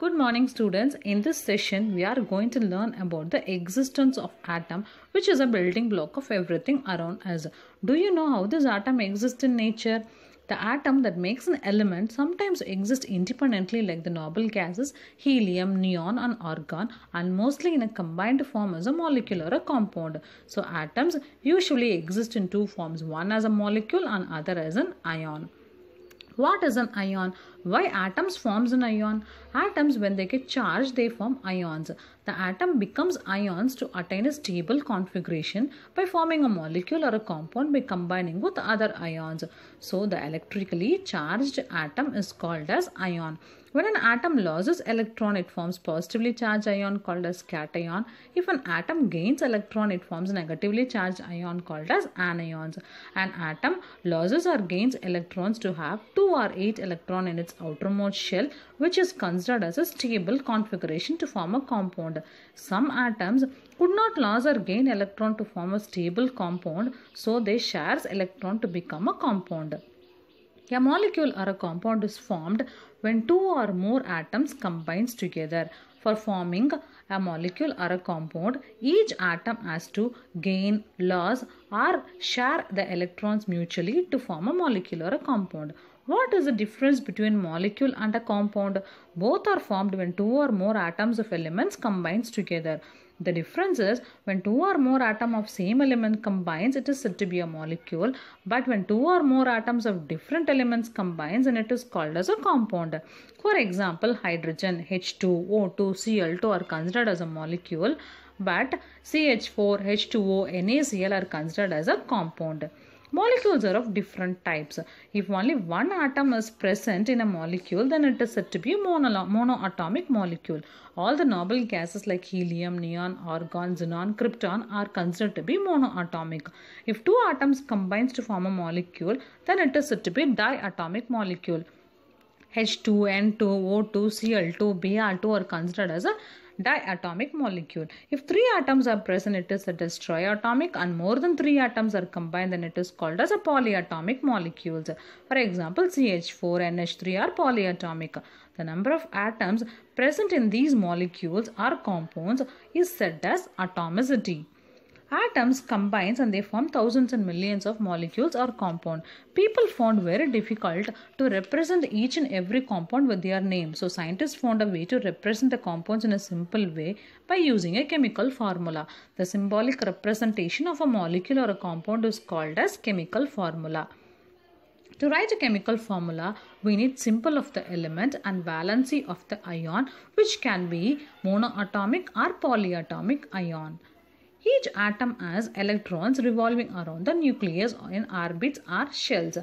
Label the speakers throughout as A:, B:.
A: Good morning students. In this session we are going to learn about the existence of atom which is a building block of everything around us. Do you know how this atom exists in nature? The atom that makes an element sometimes exists independently like the noble gases helium, neon and argon and mostly in a combined form as a molecule or a compound. So atoms usually exist in two forms one as a molecule and other as an ion. What is an ion? Why atoms forms an ion? Atoms when they get charged they form ions. The atom becomes ions to attain a stable configuration by forming a molecule or a compound by combining with other ions. So the electrically charged atom is called as ion. When an atom loses electron, it forms positively charged ion called as cation. If an atom gains electron, it forms negatively charged ion called as anions. An atom loses or gains electrons to have 2 or 8 electron in its outermost shell, which is considered as a stable configuration to form a compound. Some atoms could not lose or gain electron to form a stable compound, so they shares electron to become a compound. A molecule or a compound is formed when two or more atoms combines together. For forming a molecule or a compound, each atom has to gain, lose or share the electrons mutually to form a molecule or a compound. What is the difference between molecule and a compound? Both are formed when two or more atoms of elements combines together. The difference is when two or more atoms of same element combines, it is said to be a molecule. But when two or more atoms of different elements combines, then it is called as a compound. For example, hydrogen, H2, O2, Cl2 are considered as a molecule, but CH4, H2O, NaCl are considered as a compound. Molecules are of different types. If only one atom is present in a molecule, then it is said to be a mono monoatomic molecule. All the noble gases like helium, neon, argon, xenon, krypton are considered to be monoatomic. If two atoms combines to form a molecule, then it is said to be diatomic molecule. H2, N2, O2, Cl2, Br2 are considered as a diatomic molecule. If three atoms are present, it is a triatomic and more than three atoms are combined, then it is called as a polyatomic molecules. For example, CH4, NH3 are polyatomic. The number of atoms present in these molecules or compounds is said as atomicity. Atoms combines and they form thousands and millions of molecules or compound. People found very difficult to represent each and every compound with their name. So scientists found a way to represent the compounds in a simple way by using a chemical formula. The symbolic representation of a molecule or a compound is called as chemical formula. To write a chemical formula, we need symbol of the element and valency of the ion which can be monoatomic or polyatomic ion. Each atom has electrons revolving around the nucleus in orbits or shells.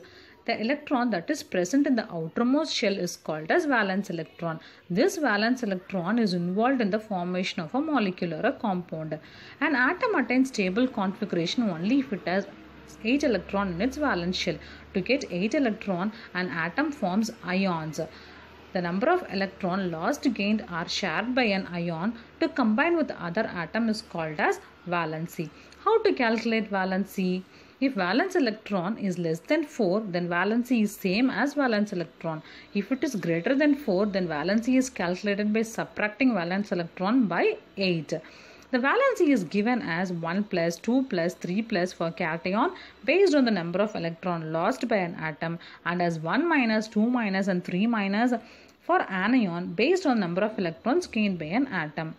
A: The electron that is present in the outermost shell is called as valence electron. This valence electron is involved in the formation of a molecule or a compound. An atom attains stable configuration only if it has 8 electron in its valence shell. To get 8 electron, an atom forms ions. The number of electron lost gained are shared by an ion to combine with other atom is called as valency. How to calculate valency? If valence electron is less than 4, then valency is same as valence electron. If it is greater than 4, then valency is calculated by subtracting valence electron by 8. The valency is given as 1 plus, 2 plus, 3 plus for cation based on the number of electron lost by an atom and as 1 minus, 2 minus and 3 minus for anion based on number of electrons gained by an atom.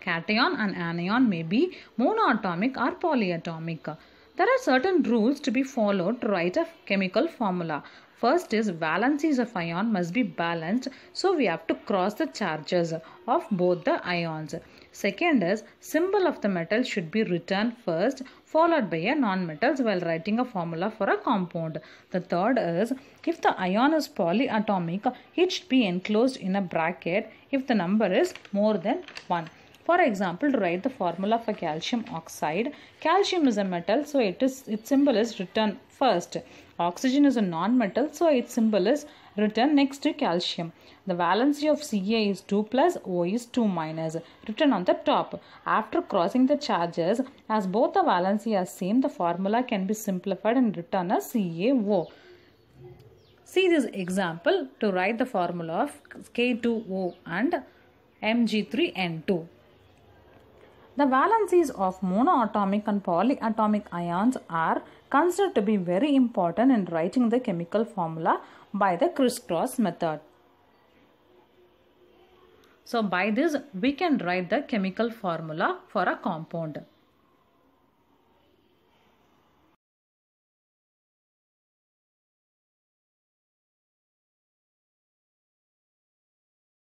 A: Cation and anion may be monoatomic or polyatomic. There are certain rules to be followed to write a chemical formula. First is valencies of ion must be balanced so we have to cross the charges of both the ions. Second is symbol of the metal should be written first followed by a non-metals while writing a formula for a compound. The third is if the ion is polyatomic it should be enclosed in a bracket if the number is more than 1. For example, to write the formula for calcium oxide, calcium is a metal, so it is its symbol is written first. Oxygen is a non-metal, so its symbol is written next to calcium. The valency of Ca is 2 plus, O is 2 minus, written on the top. After crossing the charges, as both the valency are same, the formula can be simplified and written as CaO. See this example to write the formula of K2O and Mg3N2. The valencies of monoatomic and polyatomic ions are considered to be very important in writing the chemical formula by the crisscross method. So by this we can write the chemical formula for a compound.